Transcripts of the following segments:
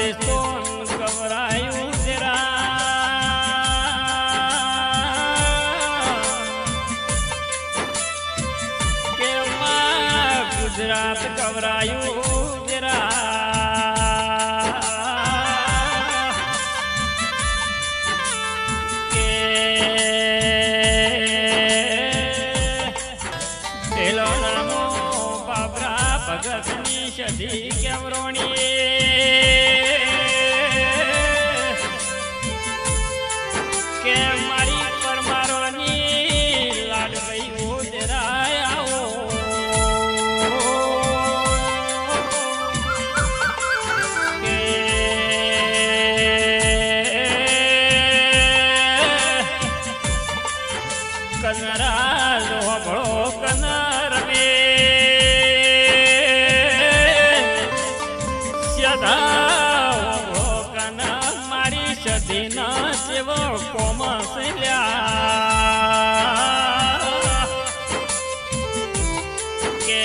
મારે સોન ગવરાયું જરા કે માં ગુજરાત ગવરાયું જરા કે પેલો નામો બાબરા વસલ્યા કે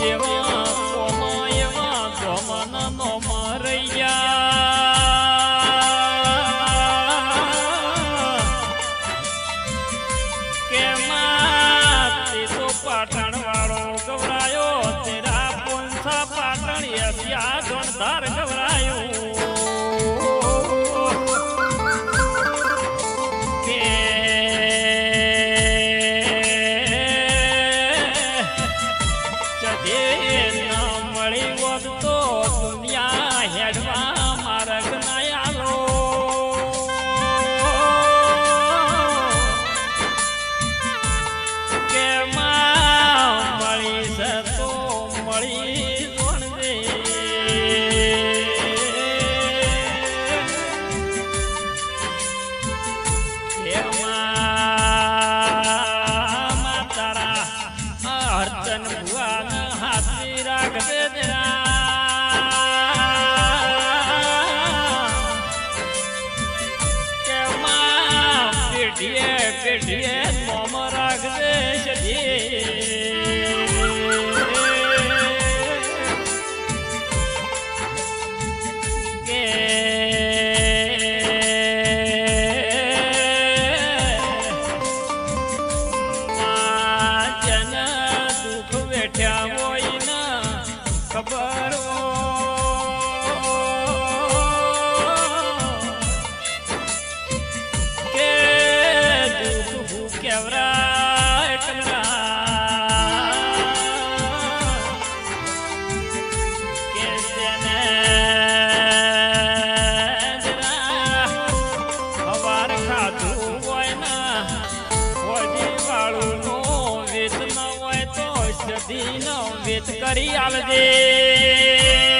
જેવો अर्चन हुआ વાળું નો વેદ ન હોય તો સદી નો વેદ કરી આવજે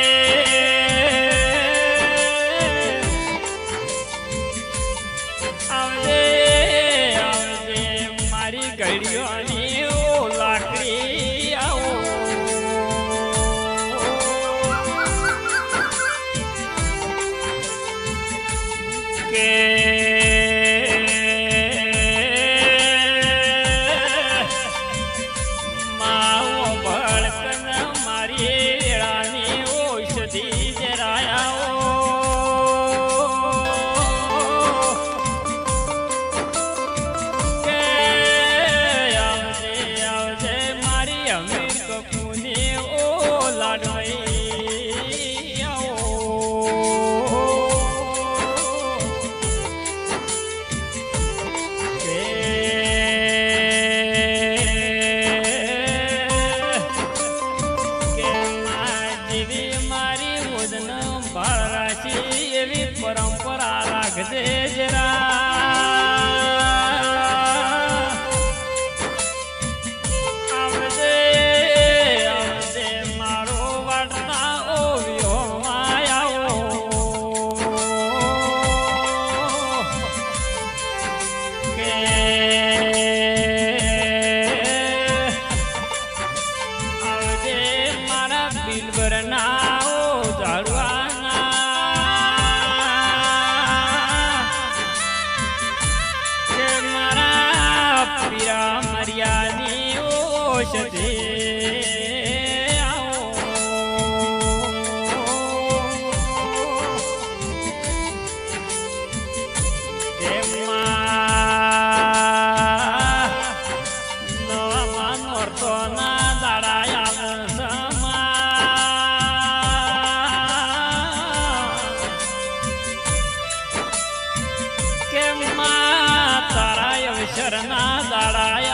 nada. দাঁড়ায়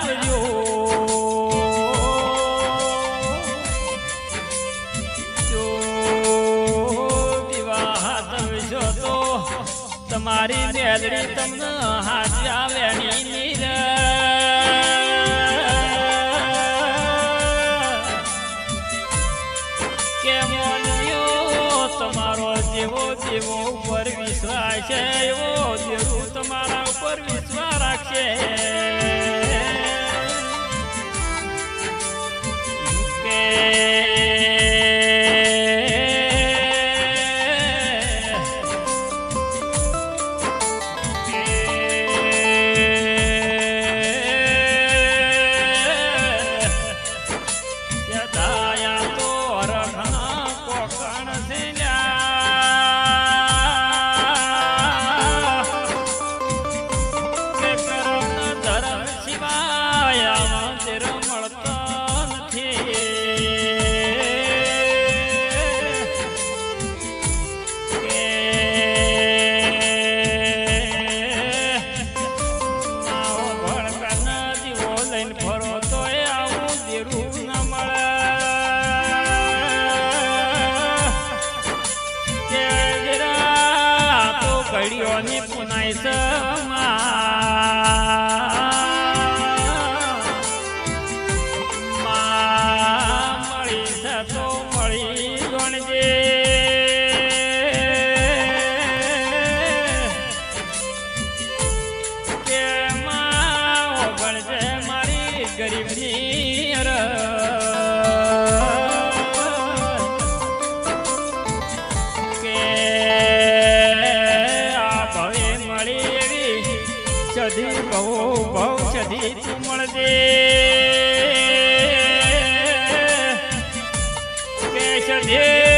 આવજો તમારી મેલડી તમને હાજી આવ્યાની નીર. કે મોલ્યો તમારો જેવો જીવો ઉપર વિશ્વાસ છે, એવો જેવું તમારા ઉપર વિશ્વાસ રાખશે. Yeah. ઘડીઓની પુનાય સમા મળી સતો મળી ગણજે. ઔષધિ ભવો ભૌષધિ મળજે કેશધે